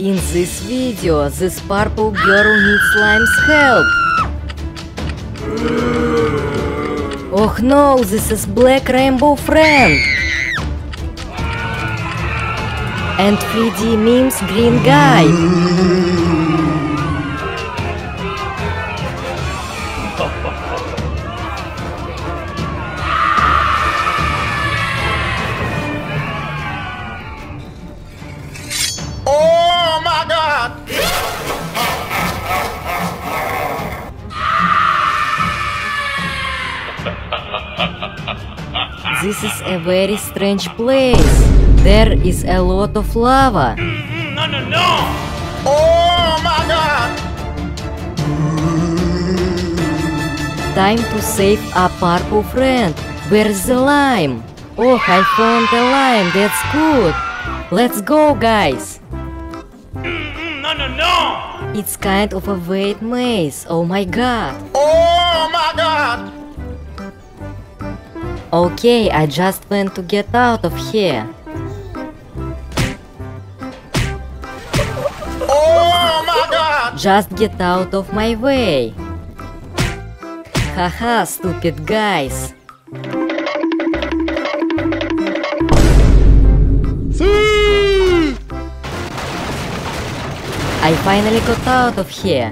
In this video, this purple girl needs Slime's help. Oh no, this is Black Rainbow Friend. And 3D memes Green Guy. This is a very strange place. There is a lot of lava. Mm-hmm, no, no, no! Oh my god! Time to save a purple friend. Where's the lime? Oh, I found a lime. That's good. Let's go, guys. Mm-hmm, no, no, no! It's kind of a wait maze. Oh my god. Oh my god! Okay, I just went to get out of here. Oh my god! Just get out of my way. Haha, stupid guys. I finally got out of here.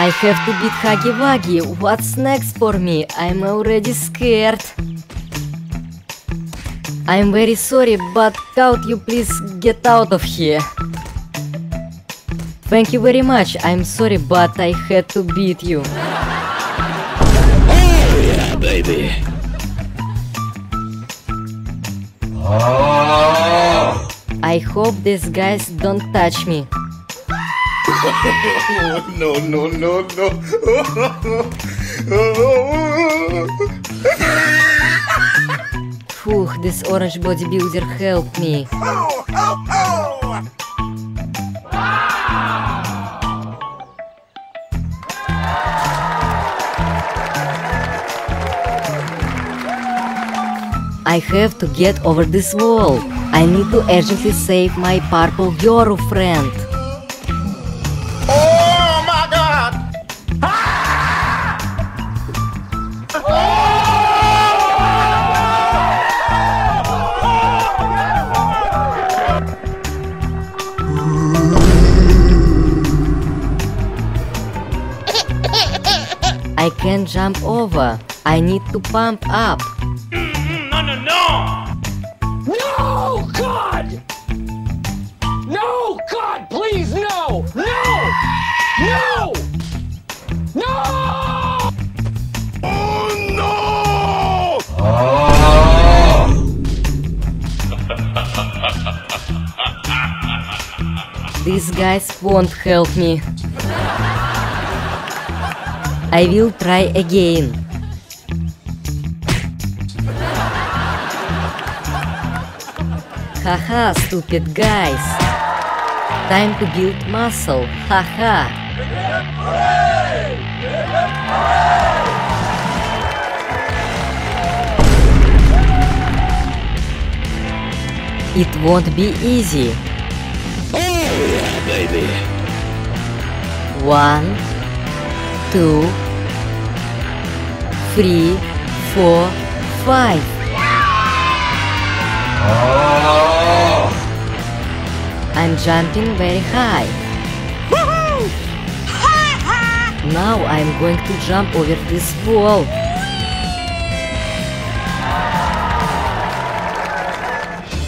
I have to beat Huggy Wuggy. What's next for me? I'm already scared. I'm very sorry, but can't you please get out of here? Thank you very much. I'm sorry, but I had to beat you. Oh Yeah, baby. I hope these guys don't touch me. No, no, no, no. Phew, this orange bodybuilder helped me. I have to get over this wall. I need to urgently save my purple girl jump over. I need to pump up. Mm, no, no, no! No, God! No, God, please, no! No! No! No! Oh, These guys won't help me. I will try again. Haha, stupid guys. Time to build muscle. Haha. It won't be easy. Oh Yeah, baby. One, two, three, four, five. I'm jumping very high. Now I'm going to jump over this wall.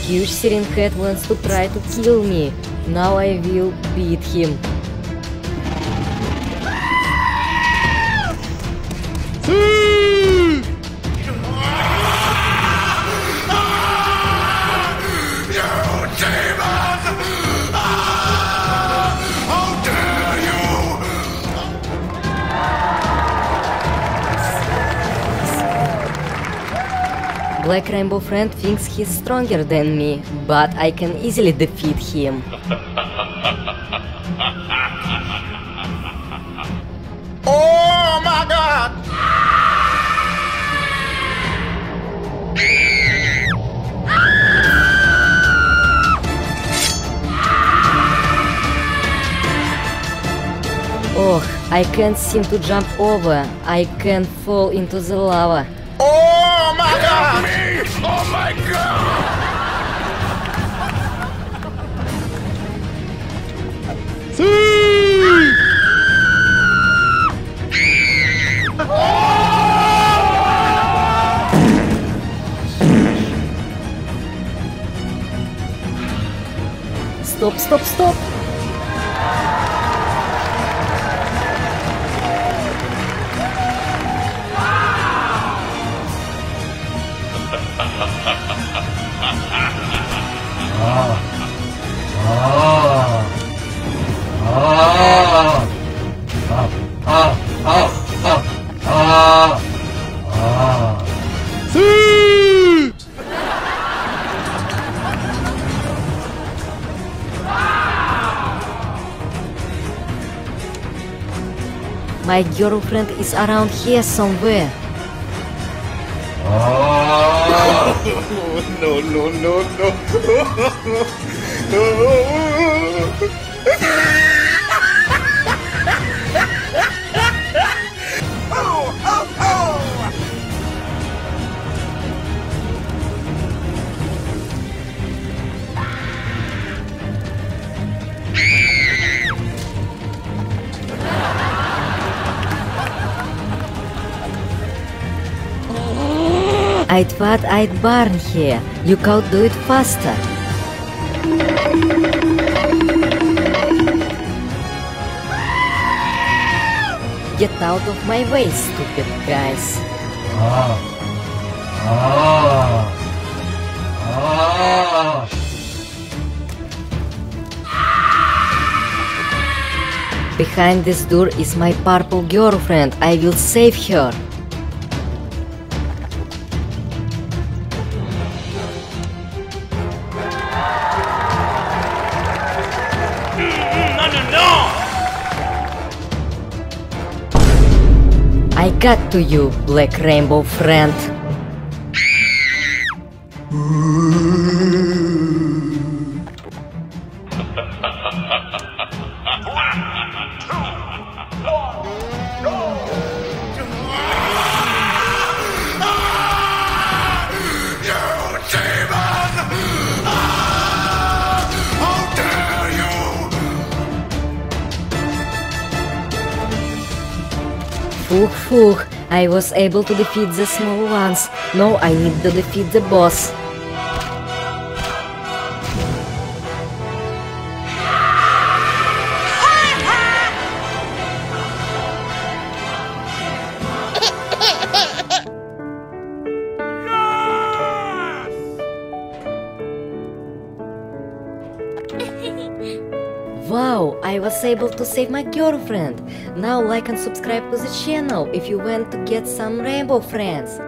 Huge Siren Cat wants to try to kill me. Now I will beat him. Black Rainbow friend thinks he's stronger than me, but I can easily defeat him. oh my god! Oh, I can't seem to jump over. I can fall into the lava. Oh my god! Oh my god! Stop, stop, stop! My girlfriend is around here somewhere. Oh, no, no, no, no. Thought I'd burn here. You could do it faster. Get out of my way, stupid guys. Ah. Ah. Ah. Behind this door is my purple girlfriend. I will save her. No! I got to you, Black Rainbow friend. Fuh. I was able to defeat the small ones. Now I need to defeat the boss. Able to save my girlfriend. Now like and subscribe to the channel if you want to get some rainbow friends.